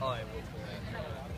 I will.